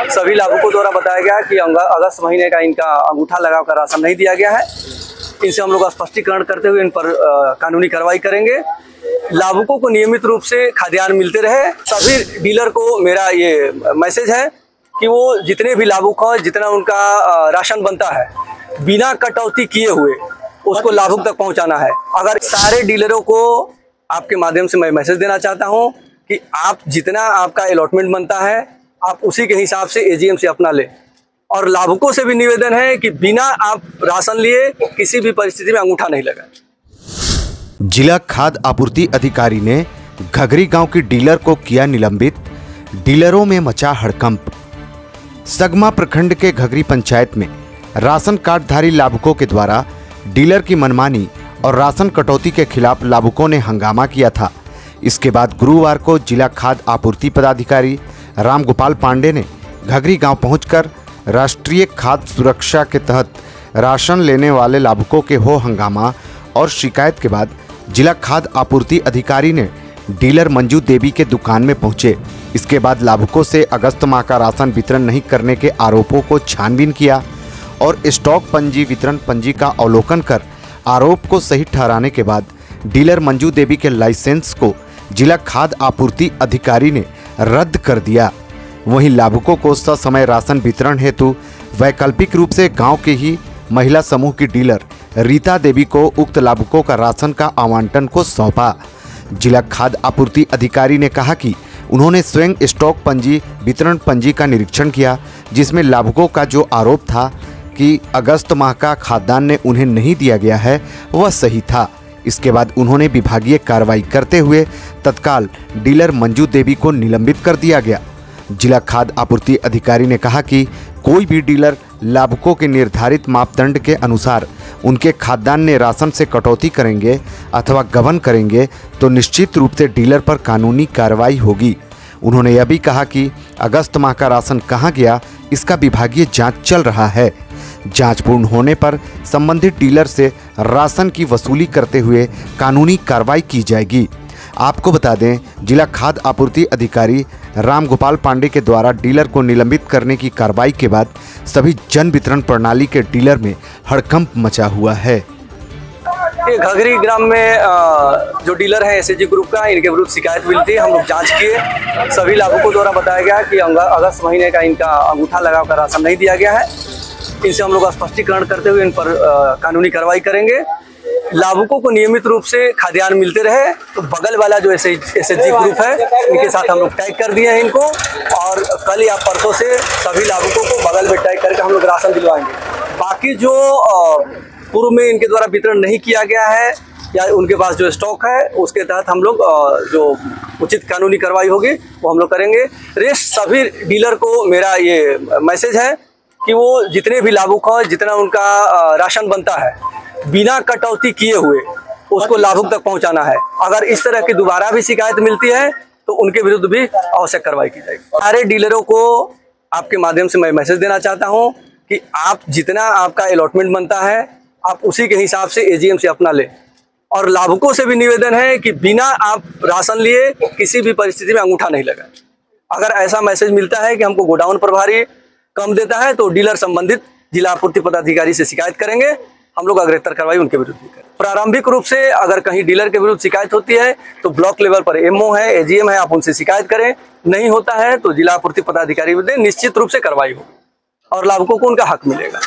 सभी लाभुकों द्वारा बताया गया कि अगस्त महीने का इनका अंगूठा लगा कर राशन नहीं दिया गया है। इनसे हम लोग स्पष्टीकरण करते हुए इन पर कानूनी कार्रवाई करेंगे। लाभुकों को नियमित रूप से खाद्यान्न मिलते रहे। सभी डीलर को मेरा ये मैसेज है कि वो जितने भी लाभुक हो, जितना उनका राशन बनता है, बिना कटौती किए हुए उसको लाभुक तक पहुंचाना है। अगर सारे डीलरों को आपके माध्यम से मैं मैसेज देना चाहता हूँ कि आप जितना आपका अलॉटमेंट बनता है आप उसी के हिसाब से एजीएम से अपना लें। और लाभुकों से भी निवेदन है कि बिना आप राशन लिए किसी भी परिस्थिति में अंगूठा नहीं लगा जिला खाद्य आपूर्ति अधिकारी ने घघरी गाँव की डीलर को किया निलंबित। डीलरों में मचा हड़कंप। सगमा प्रखंड के घघरी पंचायत में राशन कार्डधारी लाभुकों के द्वारा डीलर की मनमानी और राशन कटौती के खिलाफ लाभुकों ने हंगामा किया था। इसके बाद गुरुवार को जिला खाद्य आपूर्ति पदाधिकारी रामगोपाल पांडे ने घघरी गाँव पहुंचकर राष्ट्रीय खाद्य सुरक्षा के तहत राशन लेने वाले लाभुकों के हो हंगामा और शिकायत के बाद जिला खाद्य आपूर्ति अधिकारी ने डीलर मंजू देवी के दुकान में पहुँचे। इसके बाद लाभुकों से अगस्त माह का राशन वितरण नहीं करने के आरोपों को छानबीन किया और स्टॉक पंजी वितरण पंजी का अवलोकन कर आरोप को सही ठहराने के बाद डीलर मंजू देवी के लाइसेंस को जिला खाद्य आपूर्ति अधिकारी ने रद्द कर दिया। वहीं लाभुकों को ससमय राशन वितरण हेतु वैकल्पिक रूप से गाँव के ही महिला समूह की डीलर रीता देवी को उक्त लाभुकों का राशन का आवंटन को सौंपा। जिला खाद्य आपूर्ति अधिकारी ने कहा कि उन्होंने स्वयं स्टॉक पंजी, वितरण पंजी का निरीक्षण किया, जिसमें लाभुकों का जो आरोप था कि अगस्त माह का खाद्यान्न उन्हें नहीं दिया गया है, वह सही था। इसके बाद उन्होंने विभागीय कार्रवाई करते हुए तत्काल डीलर मंजू देवी को निलंबित कर दिया गया। जिला खाद्य आपूर्ति अधिकारी ने कहा कि कोई भी डीलर लाभुकों के निर्धारित मापदंड के अनुसार उनके खाद्यान्न राशन से कटौती करेंगे अथवा गबन करेंगे तो निश्चित रूप से डीलर पर कानूनी कार्रवाई होगी। उन्होंने यह भी कहा कि अगस्त माह का राशन कहाँ गया, इसका विभागीय जाँच चल रहा है। जाँच पूर्ण होने पर संबंधित डीलर से राशन की वसूली करते हुए कानूनी कार्रवाई की जाएगी। आपको बता दें, जिला खाद्य आपूर्ति अधिकारी रामगोपाल पांडे के द्वारा डीलर को निलंबित करने की कार्रवाई के बाद सभी जन वितरण प्रणाली के डीलर में हड़कंप मचा हुआ है। घघरी ग्राम में जो डीलर है एस ग्रुप का, इनके विरुद्ध शिकायत मिली थी। हम लोग जाँच किए। सभी लाभुकों द्वारा बताया गया कि अगस्त महीने का इनका अंगूठा लगाकर राशन नहीं दिया गया है। इनसे हम लोग स्पष्टीकरण करते हुए इन पर कानूनी कार्रवाई करेंगे। लाभुकों को नियमित रूप से खाद्यान्न मिलते रहे। तो बगल वाला जो एस एस ग्रुप है, इनके साथ हम लोग टैग कर दिए हैं इनको। और कल या परसों से सभी लाभुकों को बगल में टैग करके हम लोग राशन दिलवाएँगे। बाकी जो पूर्व में इनके द्वारा वितरण नहीं किया गया है, या उनके पास जो स्टॉक है, उसके तहत हम लोग जो उचित कानूनी कार्रवाई होगी, वो हम लोग करेंगे। रेस्ट सभी डीलर को मेरा ये मैसेज है कि वो जितने भी लाभुक हो जितना उनका राशन बनता है बिना कटौती किए हुए उसको लाभुक तक पहुंचाना है। अगर इस तरह की दोबारा भी शिकायत मिलती है तो उनके विरुद्ध भी आवश्यक कार्रवाई की जाएगी। सारे डीलरों को आपके माध्यम से मैं मैसेज देना चाहता हूँ कि आप जितना आपका अलॉटमेंट बनता है आप उसी के हिसाब से एजीएम से अपना लें। और लाभुकों से भी निवेदन है कि बिना आप राशन लिए किसी भी परिस्थिति में अंगूठा नहीं लगा अगर ऐसा मैसेज मिलता है कि हमको गोडाउन प्रभारी कम देता है तो डीलर संबंधित जिला आपूर्ति पदाधिकारी से शिकायत करेंगे। हम लोग अग्रेतर कार्रवाई उनके विरुद्ध भी करें प्रारंभिक रूप से अगर कहीं डीलर के विरुद्ध शिकायत होती है तो ब्लॉक लेवल पर एमओ है एजीएम है, आप उनसे शिकायत करें। नहीं होता है तो जिला आपूर्ति पदाधिकारी निश्चित रूप से कार्रवाई होगी। और लाभुकों को उनका हक मिलेगा।